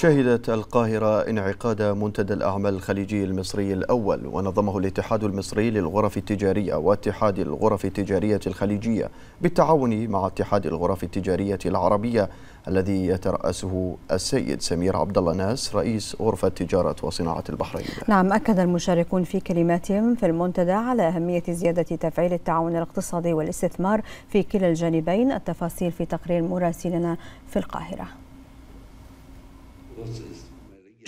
شهدت القاهرة انعقاد منتدى الأعمال الخليجي المصري الأول ونظمه الاتحاد المصري للغرف التجارية واتحاد الغرف التجارية الخليجية بالتعاون مع اتحاد الغرف التجارية العربية الذي يترأسه السيد سمير عبد الله ناس رئيس غرفة تجارة وصناعة البحرين. نعم أكد المشاركون في كلماتهم في المنتدى على أهمية زيادة تفعيل التعاون الاقتصادي والاستثمار في كلا الجانبين التفاصيل في تقرير مراسلنا في القاهرة. forces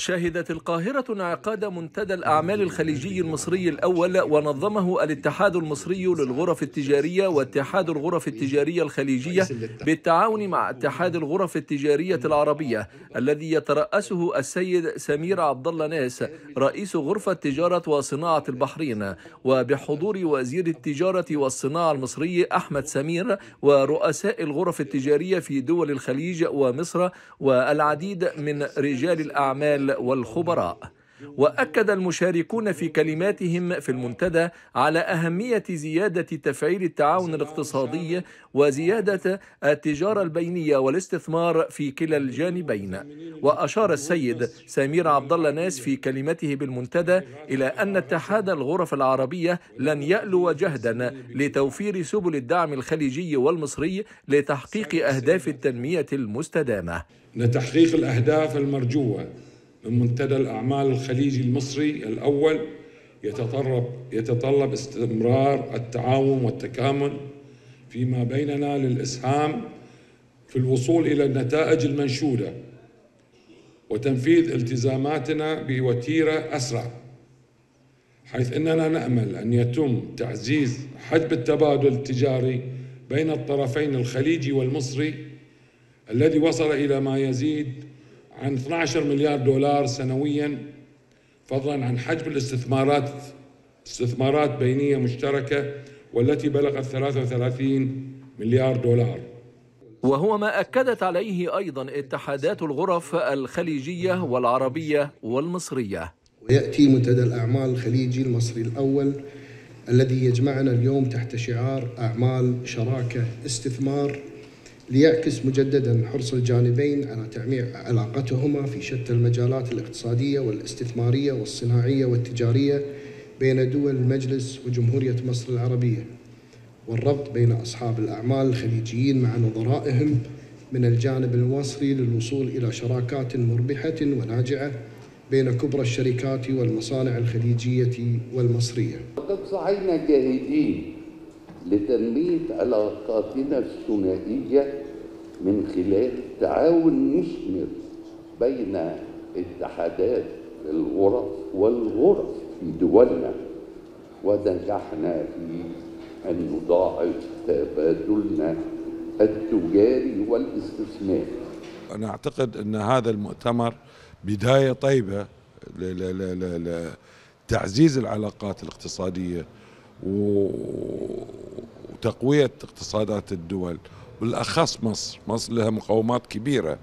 شهدت القاهرة انعقاد منتدى الأعمال الخليجي المصري الأول ونظمه الاتحاد المصري للغرف التجارية واتحاد الغرف التجارية الخليجية بالتعاون مع اتحاد الغرف التجارية العربية الذي يترأسه السيد سمير عبد الله ناس رئيس غرفة تجارة وصناعة البحرين وبحضور وزير التجارة والصناعة المصري أحمد سمير ورؤساء الغرف التجارية في دول الخليج ومصر والعديد من رجال الأعمال والخبراء. وأكد المشاركون في كلماتهم في المنتدى على أهمية زيادة تفعيل التعاون الاقتصادي وزيادة التجارة البينية والاستثمار في كلا الجانبين. وأشار السيد سمير عبد الله ناس في كلمته بالمنتدى إلى أن اتحاد الغرف العربية لن يألو جهدا لتوفير سبل الدعم الخليجي والمصري لتحقيق أهداف التنمية المستدامة. لتحقيق الأهداف المرجوة من منتدى الأعمال الخليجي المصري الأول يتطلب يتطلب استمرار التعاون والتكامل فيما بيننا للإسهام في الوصول إلى النتائج المنشودة وتنفيذ التزاماتنا بوتيرة أسرع حيث أننا نأمل أن يتم تعزيز حجم التبادل التجاري بين الطرفين الخليجي والمصري الذي وصل إلى ما يزيد عن 12 مليار دولار سنويا فضلا عن حجم الاستثمارات استثمارات بينية مشتركة والتي بلغت 33 مليار دولار. وهو ما أكدت عليه أيضا اتحادات الغرف الخليجية والعربية والمصرية. ويأتي منتدى الأعمال الخليجي المصري الأول الذي يجمعنا اليوم تحت شعار أعمال شراكة استثمار ليعكس مجددا حرص الجانبين على تعميق علاقتهما في شتى المجالات الاقتصادية والاستثمارية والصناعية والتجارية بين دول المجلس وجمهورية مصر العربية والربط بين أصحاب الأعمال الخليجيين مع نظرائهم من الجانب المصري للوصول إلى شراكات مربحة وناجعة بين كبرى الشركات والمصانع الخليجية والمصرية. لقد سعينا جاهدين لتنمية علاقاتنا الثنائية من خلال تعاون مثمر بين اتحادات الغرف والغرف في دولنا. ونجحنا في أن نضاعف تبادلنا التجاري والاستثماري أنا أعتقد أن هذا المؤتمر بداية طيبة لتعزيز العلاقات الاقتصادية وتقوية اقتصادات الدول بالأخص مصر. مصر لها مقومات كبيرة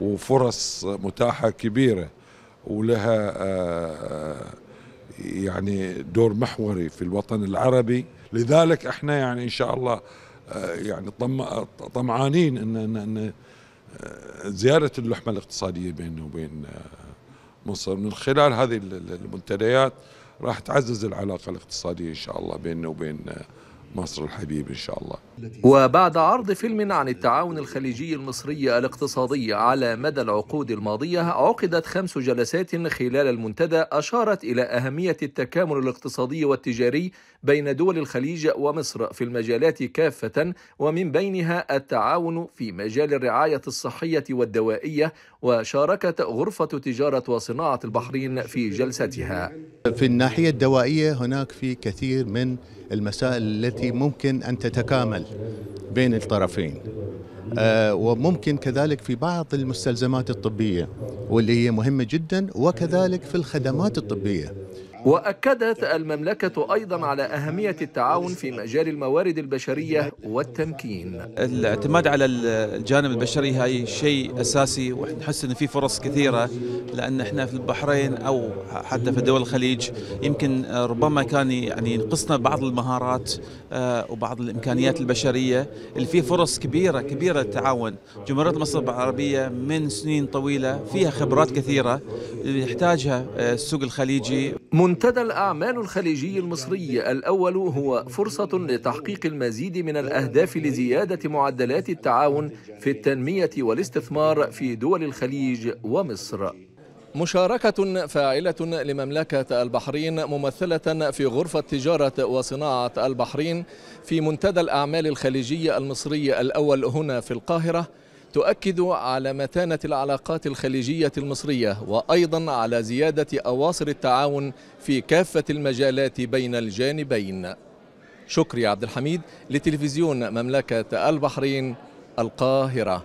وفرص متاحة كبيرة ولها يعني دور محوري في الوطن العربي. لذلك إحنا يعني إن شاء الله يعني طمعانين ان ان زيادة اللحمة الاقتصادية بيننا وبين مصر. من خلال هذه المنتديات راح تعزز العلاقة الاقتصادية إن شاء الله بيننا وبين مصر الحبيب إن شاء الله. وبعد عرض فيلم عن التعاون الخليجي المصري الاقتصادي على مدى العقود الماضية عقدت خمس جلسات خلال المنتدى أشارت إلى أهمية التكامل الاقتصادي والتجاري بين دول الخليج ومصر في المجالات كافة ومن بينها التعاون في مجال الرعاية الصحية والدوائية وشاركت غرفة تجارة وصناعة البحرين في جلستها. في الناحية الدوائية هناك في كثير من المسائل التي ممكن أن تتكامل بين الطرفين. آه وممكن كذلك في بعض المستلزمات الطبية واللي هي مهمة جدا وكذلك في الخدمات الطبية. وأكدت المملكة أيضا على أهمية التعاون في مجال الموارد البشرية والتمكين. الاعتماد على الجانب البشري هاي شيء أساسي ونحس أن في فرص كثيرة لأن إحنا في البحرين أو حتى في دول الخليج يمكن ربما كان يعني ينقصنا بعض المهارات آه، وبعض الإمكانيات البشرية اللي فيه فرص كبيرة كبيرة للتعاون جمهورية مصر العربية من سنين طويلة فيها خبرات كثيرة يحتاجها آه، السوق الخليجي. منتدى الأعمال الخليجي المصري الأول هو فرصة لتحقيق المزيد من الأهداف لزيادة معدلات التعاون في التنمية والاستثمار في دول الخليج ومصر. مشاركة فاعلة لمملكة البحرين ممثلة في غرفة تجارة وصناعة البحرين في منتدى الأعمال الخليجي المصري الأول هنا في القاهرة. تؤكد على متانة العلاقات الخليجية المصرية وأيضا على زيادة أواصر التعاون في كافة المجالات بين الجانبين. شكري عبد الحميد. لتلفزيون مملكة البحرين القاهرة.